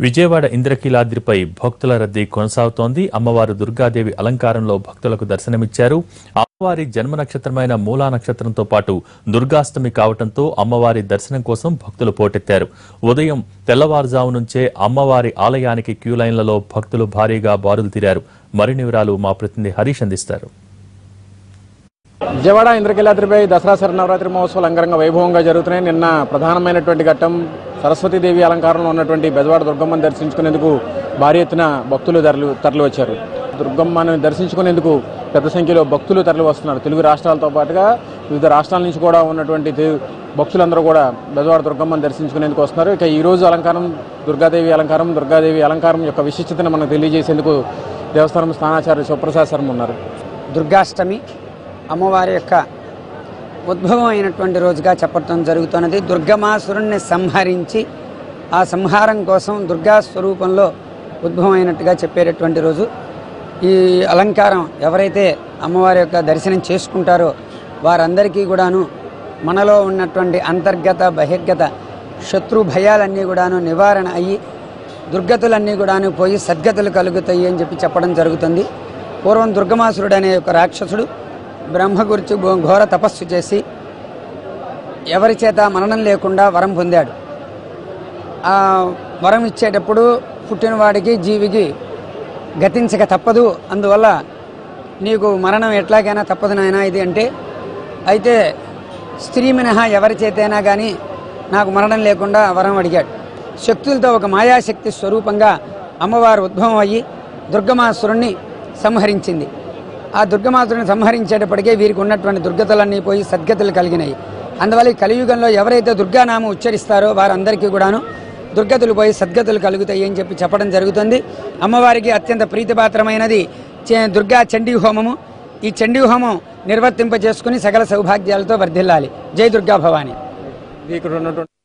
విజయవాడ ఇంద్రకీలాద్రిపై భక్తుల రద్దీ కొనసాగుతోంది. అమ్మవారు దుర్గాదేవి అలంకారంలో భక్తులకు దర్శనమిచ్చారు. అమ్మవారి జన్మ నక్షత్రమైన మూలా నక్షత్రంతో పాటు దుర్గాష్టమి కావటంతో అమ్మవారి దర్శనం కోసం భక్తులు పోటెత్తారు. ఉదయం తెల్లవారుజాము నుంచే అమ్మవారి ఆలయానికి క్యూ లైన్లలో భక్తులు భారీగా బారులు తీరారు. మరిన్ని వివరాలు మా ప్రతినిధి హరీష్ అందిస్తారు. విజయవాడ ఇంద్రకీలాద్రిపై దసరా శరన్నవరాత్రి మహోత్సవాలు అంగరంగ వైభవంగా జరుగుతున్నాయి. నిన్న ప్రధానమైనటువంటి ఘట్టం సరస్వతీదేవి అలంకారంలో ఉన్నటువంటి బెజవాడ దుర్గమ్మను దర్శించుకునేందుకు భారీ ఎత్తున భక్తులు తరలి తరలి వచ్చారు. దుర్గమ్మను దర్శించుకునేందుకు పెద్ద సంఖ్యలో భక్తులు తరలి వస్తున్నారు. తెలుగు రాష్ట్రాలతో పాటుగా వివిధ రాష్ట్రాల నుంచి కూడా ఉన్నటువంటి భక్తులందరూ కూడా బెజవాడ దుర్గమ్మను దర్శించుకునేందుకు వస్తున్నారు. ఇక ఈ రోజు అలంకారం దుర్గాదేవి అలంకారం దుర్గాదేవి అలంకారం యొక్క విశిష్టతను మనకు తెలియజేసేందుకు దేవస్థానం స్థానాచార్య శివప్రసాద్ శర్మ ఉన్నారు. దుర్గాష్టమి అమ్మవారి యొక్క ఉద్భవం అయినటువంటి రోజుగా చెప్పడం జరుగుతున్నది. దుర్గమాసురుణ్ణి సంహరించి ఆ సంహారం కోసం దుర్గా స్వరూపంలో ఉద్భవం అయినట్టుగా చెప్పేటటువంటి రోజు. ఈ అలంకారం ఎవరైతే అమ్మవారి యొక్క దర్శనం చేసుకుంటారో వారందరికీ కూడాను మనలో ఉన్నటువంటి అంతర్గత బహిర్గత శత్రు భయాలన్నీ కూడాను నివారణ అయ్యి దుర్గతులన్నీ కూడాను పోయి సద్గతులు కలుగుతాయి అని చెప్పి చెప్పడం జరుగుతుంది. పూర్వం దుర్గమాసురుడు అనే ఒక రాక్షసుడు బ్రహ్మ గురించి ఘోర తపస్సు చేసి ఎవరి చేత మరణం లేకుండా వరం పొందాడు. ఆ వరం ఇచ్చేటప్పుడు పుట్టినవాడికి జీవికి గతించక తప్పదు. అందువల్ల నీకు మరణం ఎట్లాగైనా తప్పదు నాయనా ఇది అంటే అయితే స్త్రీ మినహా ఎవరి చేతైనా కానీ నాకు మరణం లేకుండా వరం అడిగాడు. శక్తులతో ఒక మాయాశక్తి స్వరూపంగా అమ్మవారు ఉద్భవం అయ్యి దుర్గమాసురుణ్ణి సంహరించింది. ఆ దుర్గమాసురుని సంహరించేటప్పటికే వీరికి ఉన్నటువంటి దుర్గతలన్నీ పోయి సద్గతులు కలిగినాయి. అందువల్ల ఈ కలియుగంలో ఎవరైతే దుర్గానామం ఉచ్చరిస్తారో వారందరికీ కూడాను దుర్గతులు పోయి సద్గతులు కలుగుతాయి అని చెప్పి చెప్పడం జరుగుతుంది. అమ్మవారికి అత్యంత ప్రీతిపాత్రమైనది చే- దుర్గా చండీ హోమము. ఈ చండీ హోమం నిర్వర్తింప చేసుకుని సకల సౌభాగ్యాలతో వర్ధిల్లాలి. జై దుర్గా భవాని ఇక్కడ ఉన్నటువంటి